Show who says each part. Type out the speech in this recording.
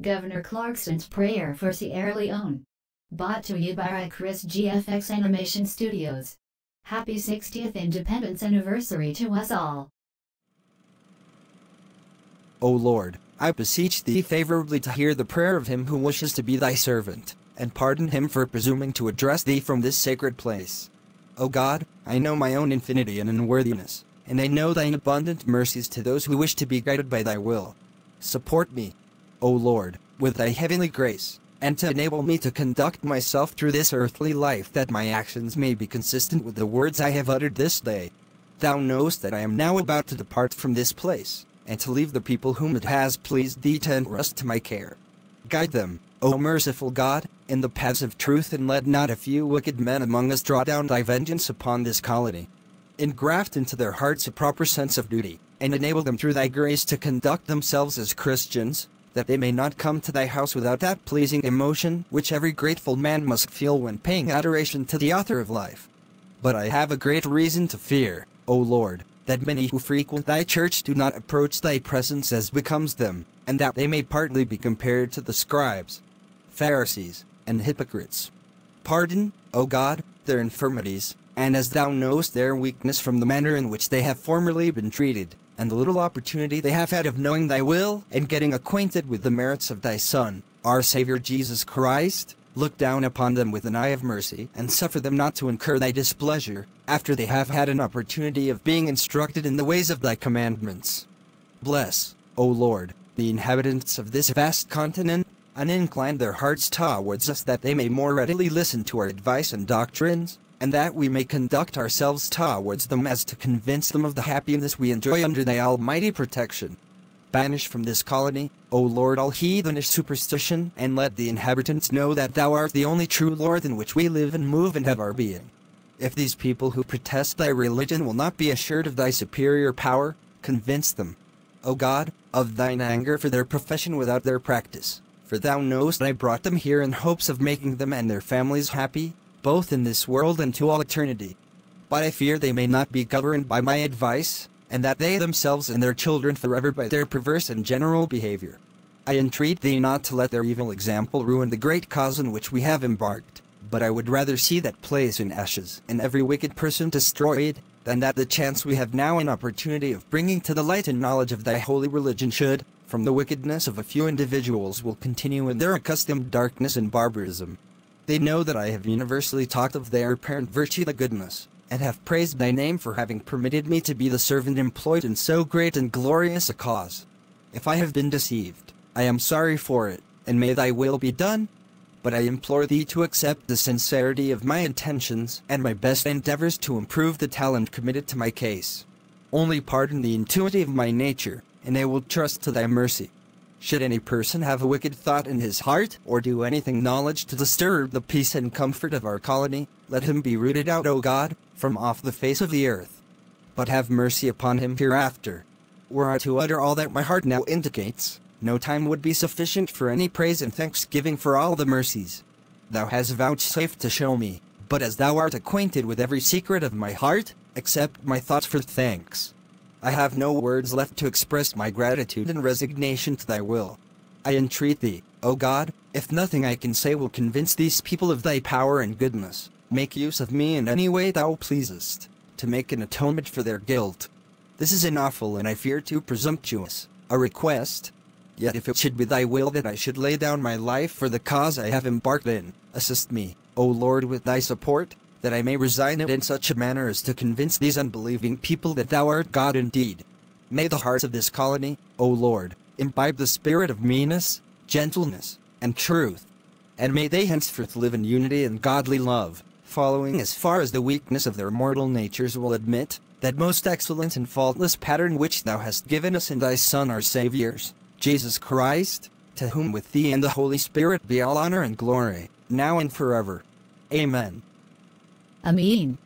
Speaker 1: Governor Clarkson's Prayer for Sierra Leone. Brought to you by Richris GFX Animation Studios. Happy 60th Independence Anniversary to us all.
Speaker 2: O Lord, I beseech thee favorably to hear the prayer of him who wishes to be thy servant, and pardon him for presuming to address thee from this sacred place. O God, I know my own infinity and unworthiness, and I know thine abundant mercies to those who wish to be guided by thy will. Support me, O Lord, with thy heavenly grace, and to enable me to conduct myself through this earthly life that my actions may be consistent with the words I have uttered this day. Thou knowest that I am now about to depart from this place, and to leave the people whom it has pleased thee to entrust to my care. Guide them, O merciful God, in the paths of truth and let not a few wicked men among us draw down thy vengeance upon this colony. Engraft into their hearts a proper sense of duty, and enable them through thy grace to conduct themselves as Christians, that they may not come to thy house without that pleasing emotion which every grateful man must feel when paying adoration to the author of life. But I have a great reason to fear, O Lord, that many who frequent thy church do not approach thy presence as becomes them, and that they may partly be compared to the scribes, Pharisees, and hypocrites. Pardon, O God, their infirmities, and as thou knowest their weakness from the manner in which they have formerly been treated, and the little opportunity they have had of knowing thy will and getting acquainted with the merits of thy Son, our Saviour Jesus Christ, look down upon them with an eye of mercy and suffer them not to incur thy displeasure, after they have had an opportunity of being instructed in the ways of thy commandments. Bless, O Lord, the inhabitants of this vast continent, and incline their hearts towards us that they may more readily listen to our advice and doctrines, and that we may conduct ourselves towards them as to convince them of the happiness we enjoy under thy almighty protection. Banish from this colony, O Lord, all heathenish superstition, and let the inhabitants know that thou art the only true Lord in which we live and move and have our being. If these people who protest thy religion will not be assured of thy superior power, convince them, O God, of thine anger for their profession without their practice. For thou knowest I brought them here in hopes of making them and their families happy, both in this world and to all eternity. But I fear they may not be governed by my advice, and that they themselves and their children forever by their perverse and general behavior. I entreat thee not to let their evil example ruin the great cause in which we have embarked, but I would rather see that place in ashes and every wicked person destroyed, than that the chance we have now an opportunity of bringing to the light and knowledge of thy holy religion should, from the wickedness of a few individuals will continue in their accustomed darkness and barbarism. They know that I have universally talked of their apparent virtue the goodness, and have praised thy name for having permitted me to be the servant employed in so great and glorious a cause. If I have been deceived, I am sorry for it, and may thy will be done. But I implore thee to accept the sincerity of my intentions and my best endeavors to improve the talent committed to my case. Only pardon the intuity of my nature, and I will trust to thy mercy. Should any person have a wicked thought in his heart, or do anything knowledge to disturb the peace and comfort of our colony, let him be rooted out, O God, from off the face of the earth. But have mercy upon him hereafter. Were I to utter all that my heart now indicates, no time would be sufficient for any praise and thanksgiving for all the mercies thou hast vouchsafed to show me, but as thou art acquainted with every secret of my heart, accept my thoughts for thanks. I have no words left to express my gratitude and resignation to thy will. I entreat thee, O God, if nothing I can say will convince these people of thy power and goodness, make use of me in any way thou pleasest, to make an atonement for their guilt. This is an awful and I fear too presumptuous, a request. Yet if it should be thy will that I should lay down my life for the cause I have embarked in, assist me, O Lord, with thy support, that I may resign it in such a manner as to convince these unbelieving people that thou art God indeed. May the hearts of this colony, O Lord, imbibe the spirit of meanness, gentleness, and truth. And may they henceforth live in unity and godly love, following as far as the weakness of their mortal natures will admit, that most excellent and faultless pattern which thou hast given us in thy Son our Saviours, Jesus Christ, to whom with thee and the Holy Spirit be all honor and glory, now and forever. Amen.
Speaker 1: Amin.